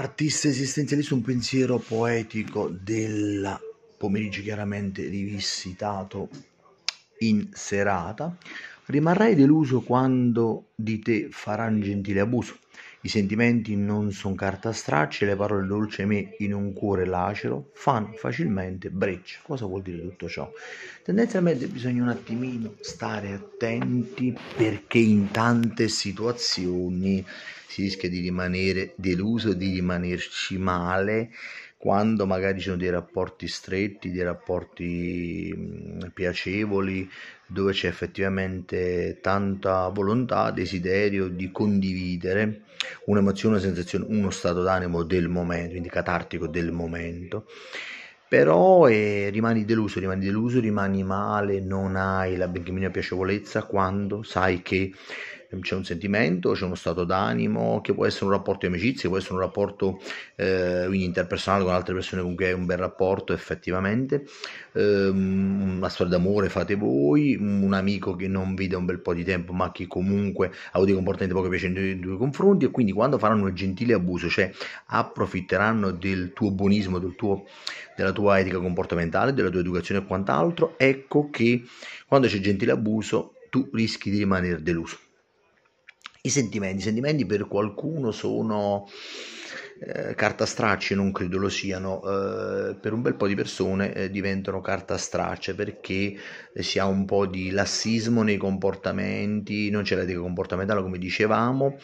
artista esistenzialista, un pensiero poetico del pomeriggio chiaramente rivisitato in serata. Rimarrai deluso quando di te faranno gentile abuso. I sentimenti non sono carta straccia, le parole dolci me in un cuore lacero fanno facilmente breccia. Cosa vuol dire tutto ciò? Tendenzialmente bisogna un attimino stare attenti perché in tante situazioni si rischia di rimanere deluso, di rimanerci male quando magari ci sono dei rapporti stretti, dei rapporti mm, piacevoli, dove c'è effettivamente tanta volontà, desiderio di condividere un'emozione, una sensazione, uno stato d'animo del momento, quindi catartico del momento. Però eh, rimani deluso, rimani deluso, rimani male, non hai la benché minima piacevolezza quando sai che c'è un sentimento, c'è uno stato d'animo, che può essere un rapporto di amicizia, può essere un rapporto eh, interpersonale con altre persone con cui hai un bel rapporto effettivamente, um, una storia d'amore fate voi, un amico che non vede un bel po' di tempo ma che comunque ha avuto dei comportamenti poco piacenti nei tuoi confronti e quindi quando faranno un gentile abuso, cioè approfitteranno del tuo buonismo, del tuo, della tua etica comportamentale, della tua educazione e quant'altro, ecco che quando c'è gentile abuso tu rischi di rimanere deluso. I sentimenti, i sentimenti per qualcuno sono eh, carta straccia, non credo lo siano, eh, per un bel po' di persone eh, diventano carta straccia perché si ha un po' di lassismo nei comportamenti, non c'è l'etica comportamentale come dicevamo,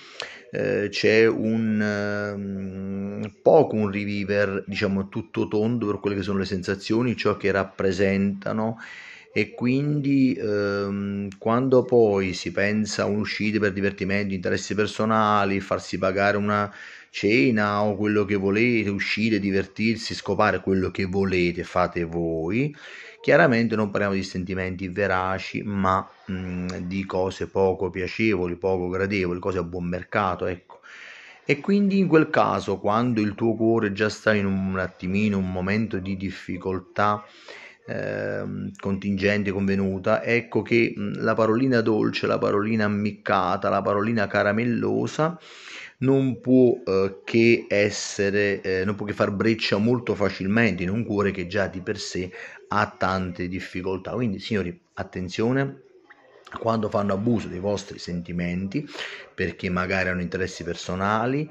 eh, c'è un um, poco un riviver, diciamo, tutto tondo per quelle che sono le sensazioni, ciò che rappresentano e quindi ehm, quando poi si pensa a un'uscita per divertimento, interessi personali, farsi pagare una cena o quello che volete, uscire, divertirsi, scopare quello che volete, fate voi. Chiaramente non parliamo di sentimenti veraci, ma mh, mm, di cose poco piacevoli, poco gradevoli, cose a buon mercato, ecco. E quindi in quel caso, quando il tuo cuore già sta in un attimino, un momento di difficoltà, eh, contingente convenuta, ecco che la parolina dolce, la parolina ammiccata, la parolina caramellosa non può eh, che essere, eh, non può che far breccia molto facilmente in un cuore che già di per sé ha tante difficoltà. Quindi, signori, attenzione quando fanno abuso dei vostri sentimenti perché magari hanno interessi personali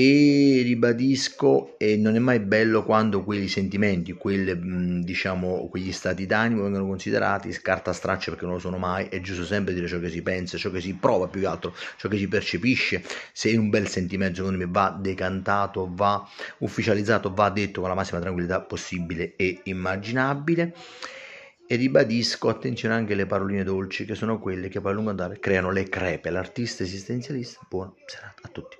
e ribadisco e non è mai bello quando quei sentimenti quelle, diciamo quegli stati d'animo vengono considerati scarta straccia perché non lo sono mai. È giusto sempre dire ciò che si pensa ciò che si prova più che altro ciò che si percepisce. Se un bel sentimento secondo me va decantato va ufficializzato va detto con la massima tranquillità possibile e immaginabile. E ribadisco attenzione anche alle paroline dolci che sono quelle che poi a lungo andare creano le crepe. L'artista esistenzialista buona serata a tutti